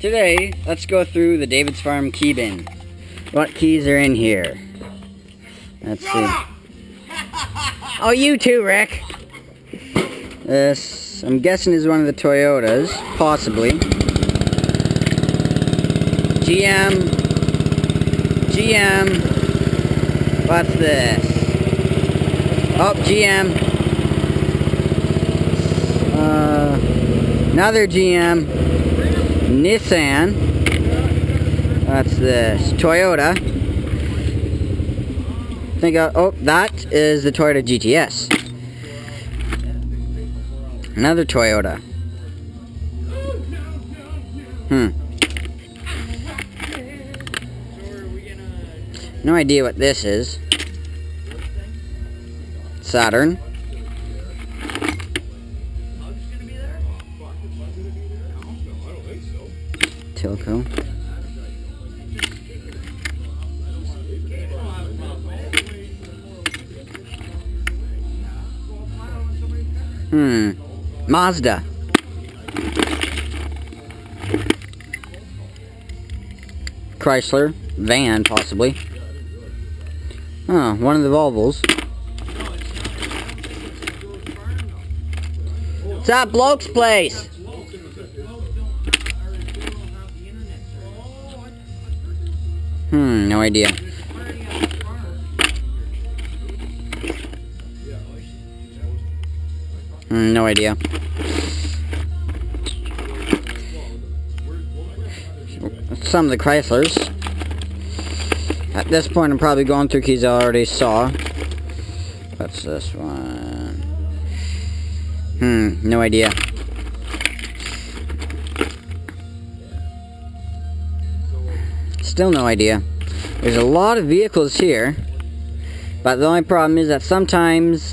Today, let's go through the Davidsfarm key bin. What keys are in here? Let's see. Oh, you too, Rick. This, I'm guessing, is one of the Toyotas, possibly. GM. GM. What's this? Oh, GM. Uh, another GM. Nissan. That's this? Toyota. Think I, oh, that is the Toyota GTS. Another Toyota. Hmm. No idea what this is. Saturn. Tilco. Hmm. Mazda. Chrysler. Van, possibly. Oh, one of the Volvos. It's that bloke's place. Hmm, no idea. Hmm, no idea. Some of the Chryslers. At this point, I'm probably going through keys I already saw. What's this one? Hmm, no idea. Still no idea. There's a lot of vehicles here. But the only problem is that sometimes